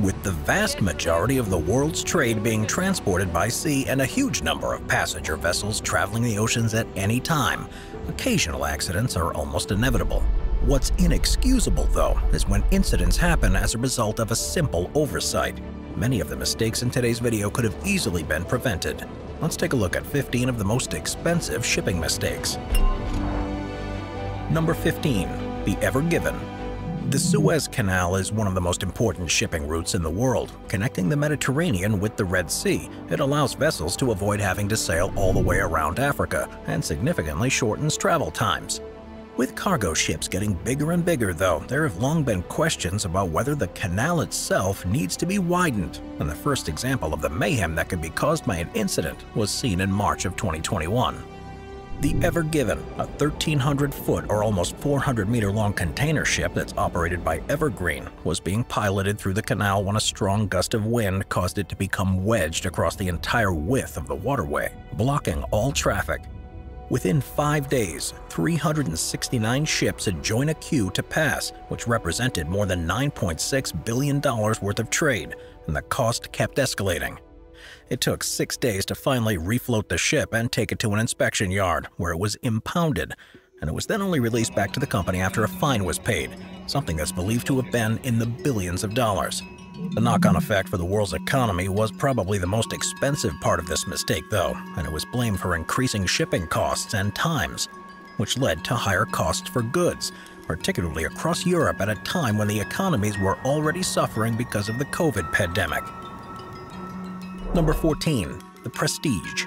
With the vast majority of the world's trade being transported by sea and a huge number of passenger vessels traveling the oceans at any time, occasional accidents are almost inevitable. What's inexcusable, though, is when incidents happen as a result of a simple oversight. Many of the mistakes in today's video could have easily been prevented. Let's take a look at 15 of the most expensive shipping mistakes. Number 15. The Ever Given the Suez Canal is one of the most important shipping routes in the world, connecting the Mediterranean with the Red Sea. It allows vessels to avoid having to sail all the way around Africa and significantly shortens travel times. With cargo ships getting bigger and bigger, though, there have long been questions about whether the canal itself needs to be widened, and the first example of the mayhem that could be caused by an incident was seen in March of 2021. The Ever Given, a 1,300-foot or almost 400-meter-long container ship that's operated by Evergreen, was being piloted through the canal when a strong gust of wind caused it to become wedged across the entire width of the waterway, blocking all traffic. Within five days, 369 ships had joined a queue to pass, which represented more than $9.6 billion worth of trade, and the cost kept escalating. It took six days to finally refloat the ship and take it to an inspection yard, where it was impounded, and it was then only released back to the company after a fine was paid, something that's believed to have been in the billions of dollars. The knock-on effect for the world's economy was probably the most expensive part of this mistake, though, and it was blamed for increasing shipping costs and times, which led to higher costs for goods, particularly across Europe at a time when the economies were already suffering because of the COVID pandemic. Number 14. The Prestige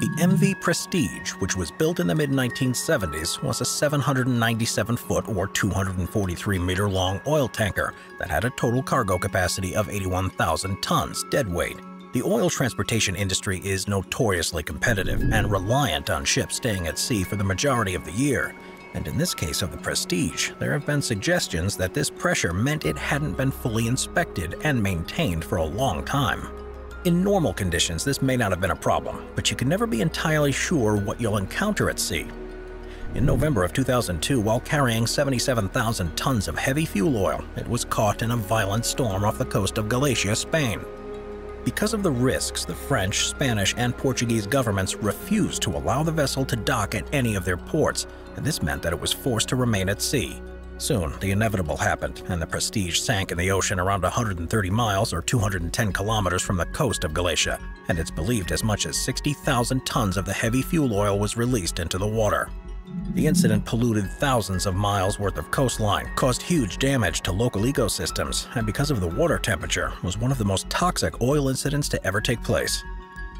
The MV Prestige, which was built in the mid-1970s, was a 797-foot or 243-meter-long oil tanker that had a total cargo capacity of 81,000 tons deadweight. The oil transportation industry is notoriously competitive and reliant on ships staying at sea for the majority of the year. And in this case of the Prestige, there have been suggestions that this pressure meant it hadn't been fully inspected and maintained for a long time. In normal conditions, this may not have been a problem, but you can never be entirely sure what you'll encounter at sea. In November of 2002, while carrying 77,000 tons of heavy fuel oil, it was caught in a violent storm off the coast of Galicia, Spain. Because of the risks, the French, Spanish, and Portuguese governments refused to allow the vessel to dock at any of their ports, and this meant that it was forced to remain at sea. Soon, the inevitable happened, and the Prestige sank in the ocean around 130 miles or 210 kilometers from the coast of Galicia, and it's believed as much as 60,000 tons of the heavy fuel oil was released into the water. The incident polluted thousands of miles worth of coastline, caused huge damage to local ecosystems, and because of the water temperature, was one of the most toxic oil incidents to ever take place.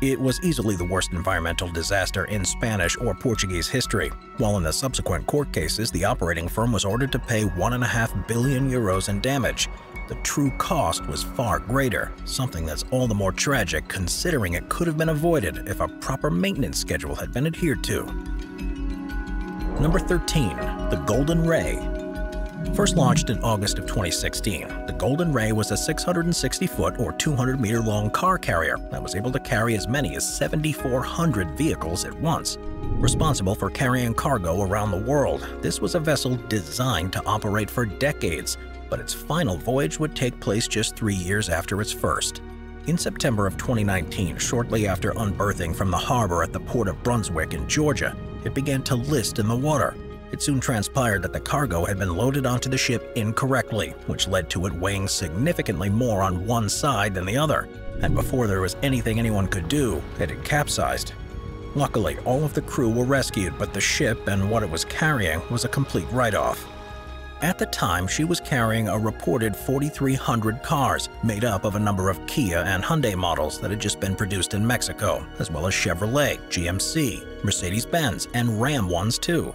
It was easily the worst environmental disaster in Spanish or Portuguese history, while in the subsequent court cases, the operating firm was ordered to pay 1.5 billion euros in damage. The true cost was far greater, something that's all the more tragic considering it could have been avoided if a proper maintenance schedule had been adhered to. Number 13. The Golden Ray First launched in August of 2016, the Golden Ray was a 660-foot or 200-meter-long car carrier that was able to carry as many as 7,400 vehicles at once. Responsible for carrying cargo around the world, this was a vessel designed to operate for decades, but its final voyage would take place just three years after its first. In September of 2019, shortly after unberthing from the harbor at the port of Brunswick in Georgia, it began to list in the water, it soon transpired that the cargo had been loaded onto the ship incorrectly, which led to it weighing significantly more on one side than the other. And before there was anything anyone could do, it had capsized. Luckily, all of the crew were rescued, but the ship and what it was carrying was a complete write-off. At the time, she was carrying a reported 4,300 cars, made up of a number of Kia and Hyundai models that had just been produced in Mexico, as well as Chevrolet, GMC, Mercedes-Benz, and Ram ones too.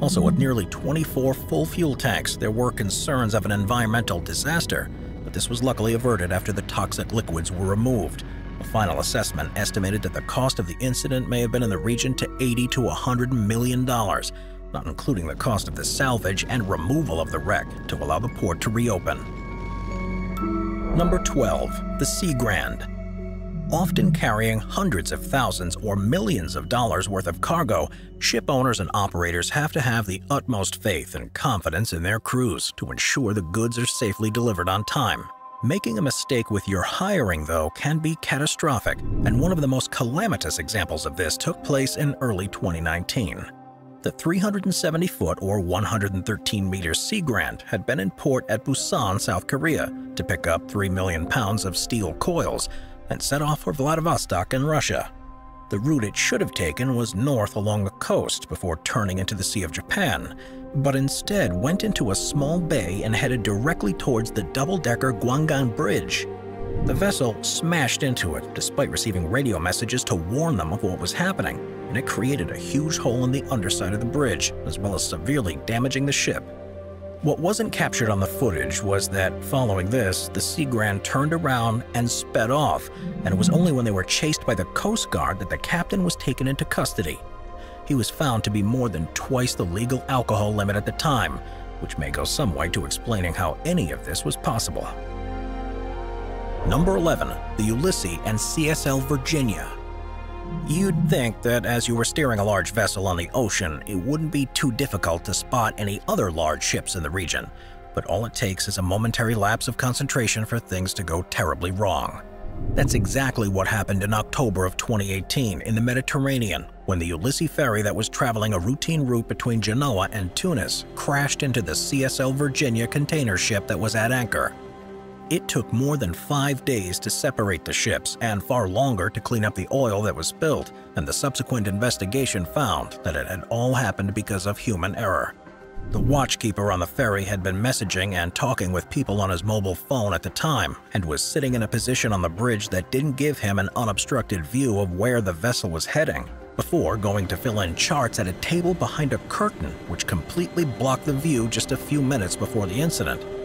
Also, with nearly 24 full fuel tanks, there were concerns of an environmental disaster, but this was luckily averted after the toxic liquids were removed. A final assessment estimated that the cost of the incident may have been in the region to 80 to 100 million dollars, not including the cost of the salvage and removal of the wreck to allow the port to reopen. Number 12. The Sea Grand Often carrying hundreds of thousands or millions of dollars worth of cargo, ship owners and operators have to have the utmost faith and confidence in their crews to ensure the goods are safely delivered on time. Making a mistake with your hiring, though, can be catastrophic, and one of the most calamitous examples of this took place in early 2019. The 370-foot or 113-meter Sea Grand had been in port at Busan, South Korea, to pick up 3 million pounds of steel coils and set off for Vladivostok in Russia. The route it should have taken was north along the coast before turning into the Sea of Japan, but instead went into a small bay and headed directly towards the double-decker Gwangan Bridge. The vessel smashed into it despite receiving radio messages to warn them of what was happening, and it created a huge hole in the underside of the bridge, as well as severely damaging the ship. What wasn't captured on the footage was that, following this, the Sea Grand turned around and sped off, and it was only when they were chased by the Coast Guard that the captain was taken into custody. He was found to be more than twice the legal alcohol limit at the time, which may go some way to explaining how any of this was possible. Number 11. The Ulysses and CSL Virginia You'd think that as you were steering a large vessel on the ocean, it wouldn't be too difficult to spot any other large ships in the region, but all it takes is a momentary lapse of concentration for things to go terribly wrong. That's exactly what happened in October of 2018 in the Mediterranean when the Ulysses ferry that was traveling a routine route between Genoa and Tunis crashed into the CSL Virginia container ship that was at anchor. It took more than five days to separate the ships and far longer to clean up the oil that was spilled, and the subsequent investigation found that it had all happened because of human error. The watchkeeper on the ferry had been messaging and talking with people on his mobile phone at the time and was sitting in a position on the bridge that didn't give him an unobstructed view of where the vessel was heading, before going to fill in charts at a table behind a curtain which completely blocked the view just a few minutes before the incident.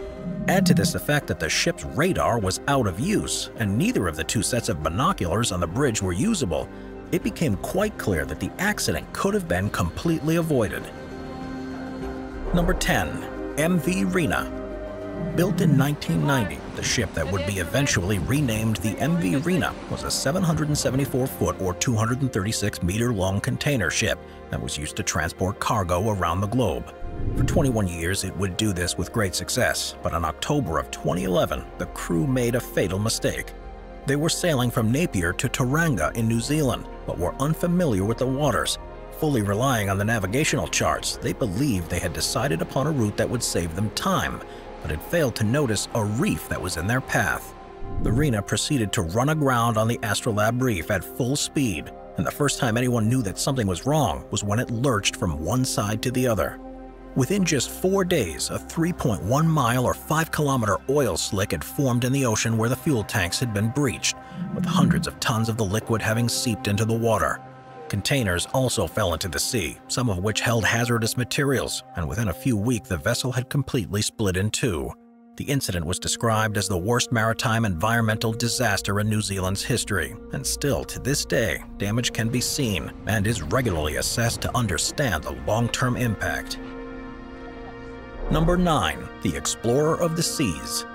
Add to this the fact that the ship's radar was out of use, and neither of the two sets of binoculars on the bridge were usable, it became quite clear that the accident could have been completely avoided. Number 10. MV Rena Built in 1990, the ship that would be eventually renamed the MV Rena was a 774-foot or 236-meter-long container ship that was used to transport cargo around the globe. For 21 years, it would do this with great success, but in October of 2011, the crew made a fatal mistake. They were sailing from Napier to Tauranga in New Zealand, but were unfamiliar with the waters. Fully relying on the navigational charts, they believed they had decided upon a route that would save them time, but had failed to notice a reef that was in their path. The Rena proceeded to run aground on the Astrolabe Reef at full speed, and the first time anyone knew that something was wrong was when it lurched from one side to the other. Within just four days, a 3.1 mile or 5 kilometer oil slick had formed in the ocean where the fuel tanks had been breached, with hundreds of tons of the liquid having seeped into the water. Containers also fell into the sea, some of which held hazardous materials, and within a few weeks the vessel had completely split in two. The incident was described as the worst maritime environmental disaster in New Zealand's history, and still to this day, damage can be seen and is regularly assessed to understand the long-term impact. Number 9. The Explorer of the Seas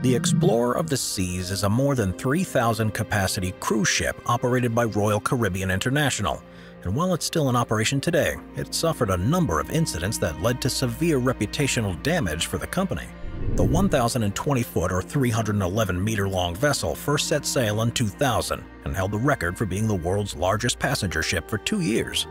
The Explorer of the Seas is a more than 3,000 capacity cruise ship operated by Royal Caribbean International, and while it's still in operation today, it suffered a number of incidents that led to severe reputational damage for the company. The 1,020-foot or 311-meter-long vessel first set sail in 2000 and held the record for being the world's largest passenger ship for two years.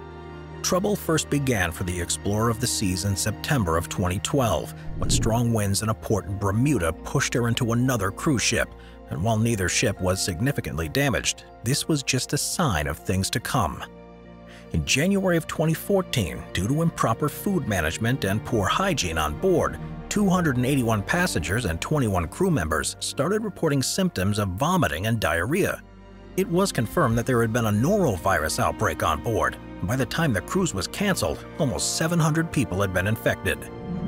Trouble first began for the Explorer of the Seas in September of 2012, when strong winds in a port in Bermuda pushed her into another cruise ship, and while neither ship was significantly damaged, this was just a sign of things to come. In January of 2014, due to improper food management and poor hygiene on board, 281 passengers and 21 crew members started reporting symptoms of vomiting and diarrhea. It was confirmed that there had been a norovirus outbreak on board, by the time the cruise was canceled, almost 700 people had been infected.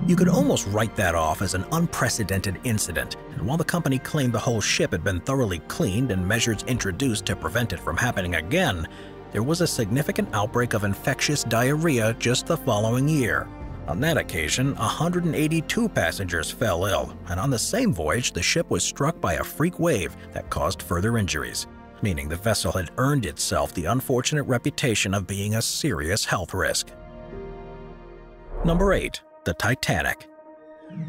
You could almost write that off as an unprecedented incident, and while the company claimed the whole ship had been thoroughly cleaned and measures introduced to prevent it from happening again, there was a significant outbreak of infectious diarrhea just the following year. On that occasion, 182 passengers fell ill, and on the same voyage, the ship was struck by a freak wave that caused further injuries meaning the vessel had earned itself the unfortunate reputation of being a serious health risk. Number 8. The Titanic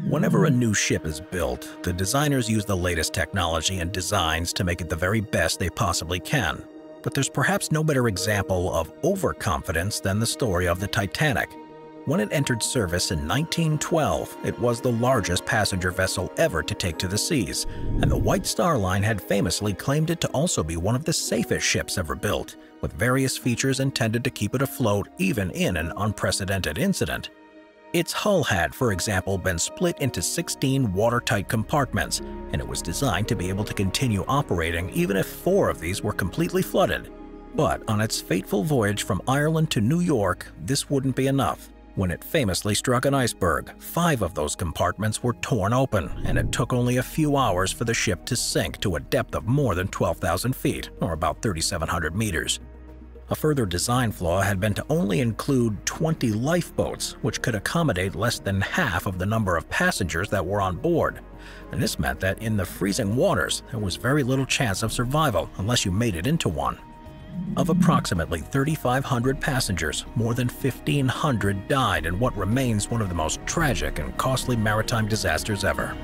Whenever a new ship is built, the designers use the latest technology and designs to make it the very best they possibly can. But there's perhaps no better example of overconfidence than the story of the Titanic. When it entered service in 1912, it was the largest passenger vessel ever to take to the seas, and the White Star Line had famously claimed it to also be one of the safest ships ever built, with various features intended to keep it afloat even in an unprecedented incident. Its hull had, for example, been split into 16 watertight compartments, and it was designed to be able to continue operating even if four of these were completely flooded. But on its fateful voyage from Ireland to New York, this wouldn't be enough. When it famously struck an iceberg, five of those compartments were torn open, and it took only a few hours for the ship to sink to a depth of more than 12,000 feet, or about 3,700 meters. A further design flaw had been to only include 20 lifeboats, which could accommodate less than half of the number of passengers that were on board. And this meant that in the freezing waters, there was very little chance of survival unless you made it into one. Of approximately 3,500 passengers, more than 1,500 died in what remains one of the most tragic and costly maritime disasters ever.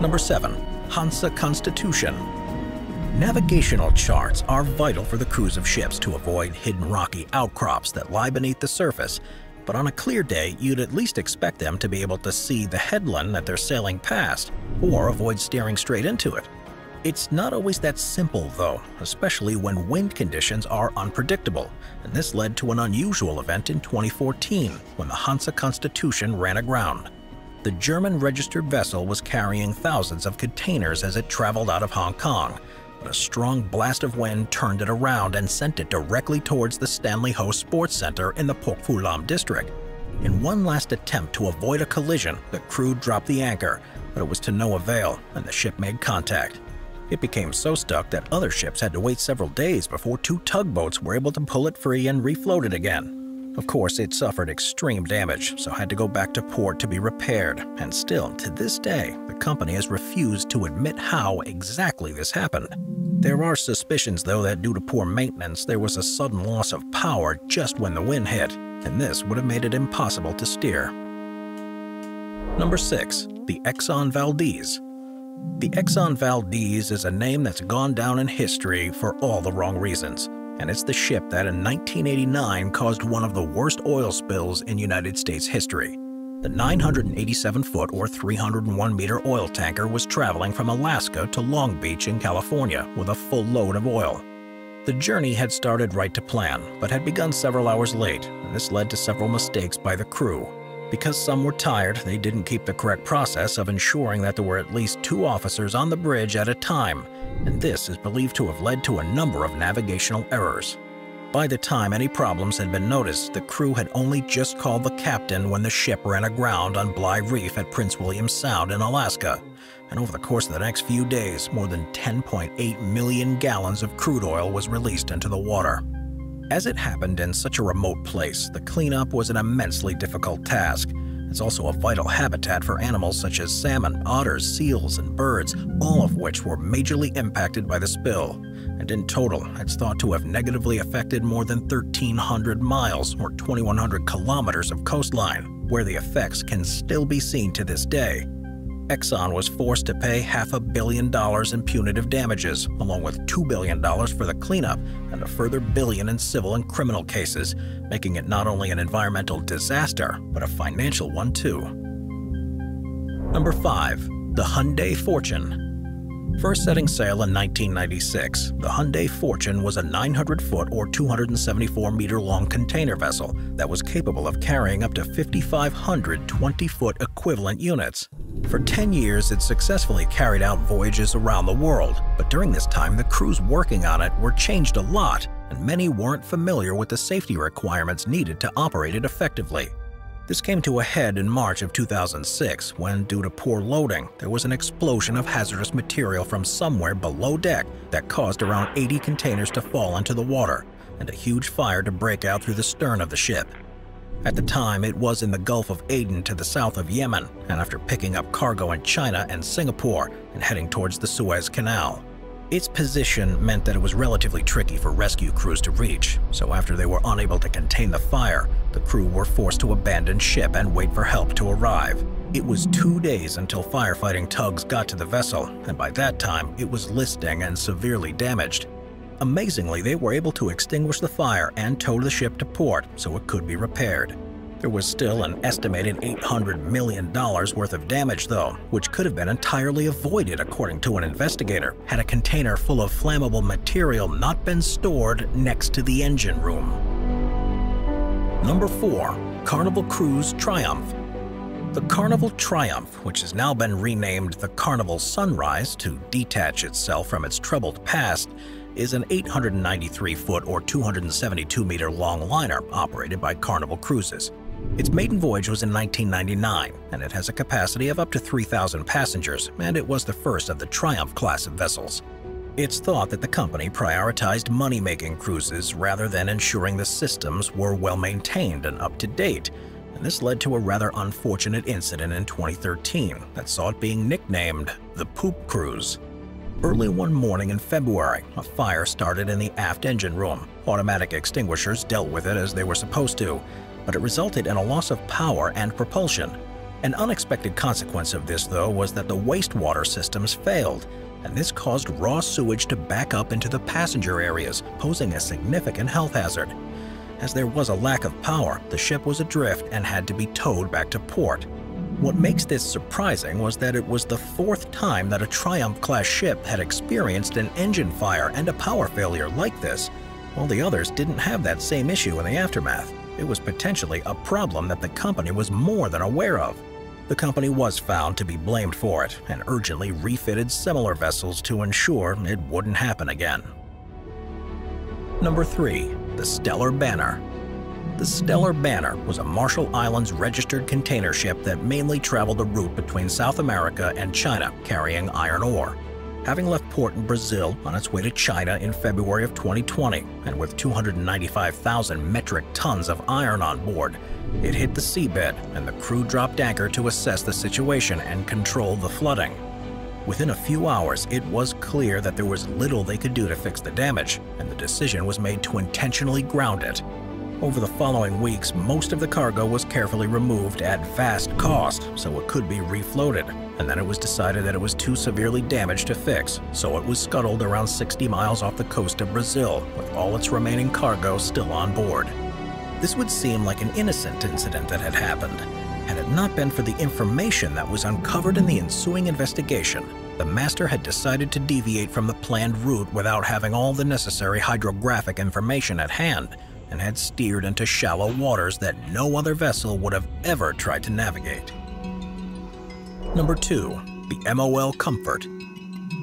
Number 7. Hansa Constitution Navigational charts are vital for the crews of ships to avoid hidden rocky outcrops that lie beneath the surface, but on a clear day, you'd at least expect them to be able to see the headland that they're sailing past, or avoid steering straight into it. It's not always that simple, though, especially when wind conditions are unpredictable, and this led to an unusual event in 2014 when the Hansa Constitution ran aground. The German-registered vessel was carrying thousands of containers as it traveled out of Hong Kong, but a strong blast of wind turned it around and sent it directly towards the Stanley Ho Sports Center in the Pok Fu Lam district. In one last attempt to avoid a collision, the crew dropped the anchor, but it was to no avail, and the ship made contact. It became so stuck that other ships had to wait several days before two tugboats were able to pull it free and refloat it again. Of course, it suffered extreme damage, so had to go back to port to be repaired, and still, to this day, the company has refused to admit how exactly this happened. There are suspicions, though, that due to poor maintenance, there was a sudden loss of power just when the wind hit, and this would have made it impossible to steer. Number 6. The Exxon Valdez the Exxon Valdez is a name that's gone down in history for all the wrong reasons, and it's the ship that in 1989 caused one of the worst oil spills in United States history. The 987-foot or 301-meter oil tanker was traveling from Alaska to Long Beach in California with a full load of oil. The journey had started right to plan, but had begun several hours late, and this led to several mistakes by the crew, because some were tired, they didn't keep the correct process of ensuring that there were at least two officers on the bridge at a time, and this is believed to have led to a number of navigational errors. By the time any problems had been noticed, the crew had only just called the captain when the ship ran aground on Bligh Reef at Prince William Sound in Alaska. And over the course of the next few days, more than 10.8 million gallons of crude oil was released into the water. As it happened in such a remote place, the cleanup was an immensely difficult task. It's also a vital habitat for animals such as salmon, otters, seals, and birds, all of which were majorly impacted by the spill. And in total, it's thought to have negatively affected more than 1,300 miles or 2,100 kilometers of coastline, where the effects can still be seen to this day. Exxon was forced to pay half a billion dollars in punitive damages, along with $2 billion for the cleanup and a further billion in civil and criminal cases, making it not only an environmental disaster, but a financial one too. Number 5. The Hyundai Fortune First setting sail in 1996, the Hyundai Fortune was a 900-foot or 274-meter-long container vessel that was capable of carrying up to 5,500 20-foot equivalent units. For 10 years, it successfully carried out voyages around the world, but during this time, the crews working on it were changed a lot, and many weren't familiar with the safety requirements needed to operate it effectively. This came to a head in March of 2006 when, due to poor loading, there was an explosion of hazardous material from somewhere below deck that caused around 80 containers to fall into the water and a huge fire to break out through the stern of the ship. At the time, it was in the Gulf of Aden to the south of Yemen, and after picking up cargo in China and Singapore and heading towards the Suez Canal. Its position meant that it was relatively tricky for rescue crews to reach, so after they were unable to contain the fire, the crew were forced to abandon ship and wait for help to arrive. It was two days until firefighting tugs got to the vessel, and by that time it was listing and severely damaged. Amazingly, they were able to extinguish the fire and tow the ship to port so it could be repaired. There was still an estimated $800 million worth of damage, though, which could have been entirely avoided, according to an investigator, had a container full of flammable material not been stored next to the engine room. Number 4. Carnival Cruise Triumph the Carnival Triumph, which has now been renamed the Carnival Sunrise to detach itself from its troubled past, is an 893-foot or 272-meter long liner operated by Carnival Cruises. Its maiden voyage was in 1999, and it has a capacity of up to 3,000 passengers, and it was the first of the Triumph class of vessels. It's thought that the company prioritized money-making cruises rather than ensuring the systems were well maintained and up to date, and this led to a rather unfortunate incident in 2013 that saw it being nicknamed the Poop Cruise. Early one morning in February, a fire started in the aft engine room. Automatic extinguishers dealt with it as they were supposed to, but it resulted in a loss of power and propulsion. An unexpected consequence of this, though, was that the wastewater systems failed, and this caused raw sewage to back up into the passenger areas, posing a significant health hazard. As there was a lack of power, the ship was adrift and had to be towed back to port. What makes this surprising was that it was the fourth time that a Triumph-class ship had experienced an engine fire and a power failure like this, while the others didn't have that same issue in the aftermath it was potentially a problem that the company was more than aware of. The company was found to be blamed for it and urgently refitted similar vessels to ensure it wouldn't happen again. Number 3. The Stellar Banner The Stellar Banner was a Marshall Islands registered container ship that mainly traveled a route between South America and China carrying iron ore having left port in Brazil on its way to China in February of 2020, and with 295,000 metric tons of iron on board, it hit the seabed and the crew dropped anchor to assess the situation and control the flooding. Within a few hours, it was clear that there was little they could do to fix the damage, and the decision was made to intentionally ground it. Over the following weeks, most of the cargo was carefully removed at vast cost so it could be refloated, and then it was decided that it was too severely damaged to fix, so it was scuttled around 60 miles off the coast of Brazil, with all its remaining cargo still on board. This would seem like an innocent incident that had happened, had it not been for the information that was uncovered in the ensuing investigation. The master had decided to deviate from the planned route without having all the necessary hydrographic information at hand, and had steered into shallow waters that no other vessel would have ever tried to navigate. Number 2. The MOL Comfort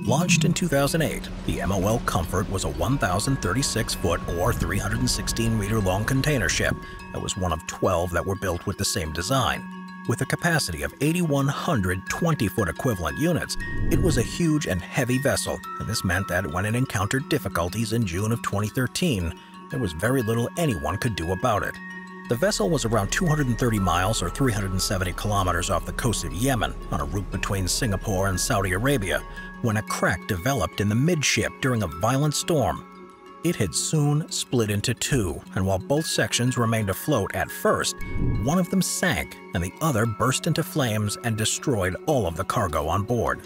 Launched in 2008, the MOL Comfort was a 1,036-foot or 316-meter-long container ship that was one of 12 that were built with the same design. With a capacity of 8,100 20-foot equivalent units, it was a huge and heavy vessel, and this meant that when it encountered difficulties in June of 2013, there was very little anyone could do about it. The vessel was around 230 miles or 370 kilometers off the coast of Yemen on a route between Singapore and Saudi Arabia when a crack developed in the midship during a violent storm. It had soon split into two, and while both sections remained afloat at first, one of them sank and the other burst into flames and destroyed all of the cargo on board.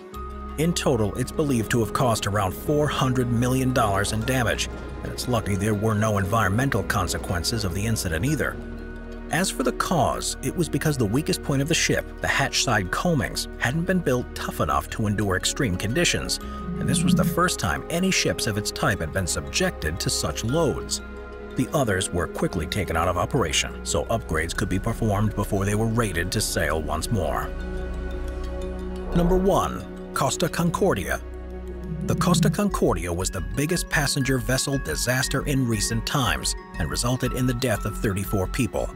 In total, it's believed to have cost around $400 million in damage, and it's lucky there were no environmental consequences of the incident either. As for the cause, it was because the weakest point of the ship, the hatch side coamings, hadn't been built tough enough to endure extreme conditions, and this was the first time any ships of its type had been subjected to such loads. The others were quickly taken out of operation, so upgrades could be performed before they were rated to sail once more. Number 1. Costa Concordia the Costa Concordia was the biggest passenger vessel disaster in recent times and resulted in the death of 34 people.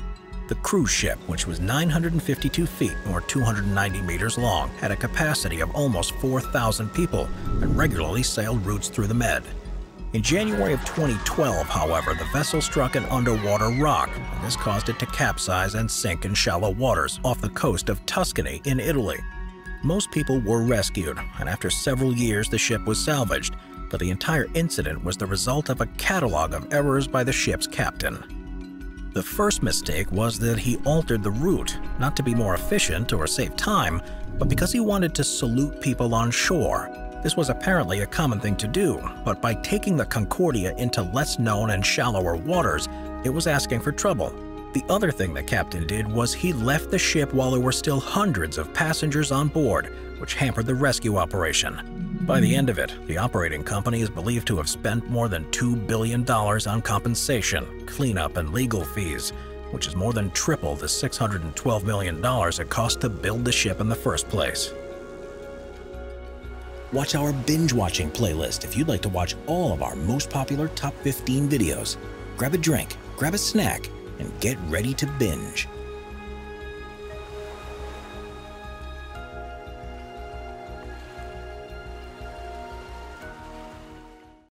The cruise ship, which was 952 feet or 290 meters long, had a capacity of almost 4,000 people and regularly sailed routes through the Med. In January of 2012, however, the vessel struck an underwater rock, and this caused it to capsize and sink in shallow waters off the coast of Tuscany in Italy. Most people were rescued, and after several years the ship was salvaged, but the entire incident was the result of a catalog of errors by the ship's captain. The first mistake was that he altered the route, not to be more efficient or save time, but because he wanted to salute people on shore. This was apparently a common thing to do, but by taking the Concordia into less known and shallower waters, it was asking for trouble. The other thing the captain did was he left the ship while there were still hundreds of passengers on board, which hampered the rescue operation. By the end of it, the operating company is believed to have spent more than $2 billion on compensation, cleanup, and legal fees, which is more than triple the $612 million it cost to build the ship in the first place. Watch our binge watching playlist if you'd like to watch all of our most popular top 15 videos. Grab a drink, grab a snack, and get ready to binge.